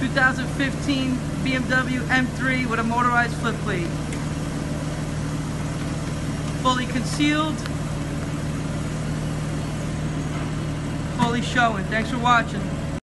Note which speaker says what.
Speaker 1: 2015 BMW M3 with a motorized flip plate. Fully concealed. Fully showing. Thanks for watching.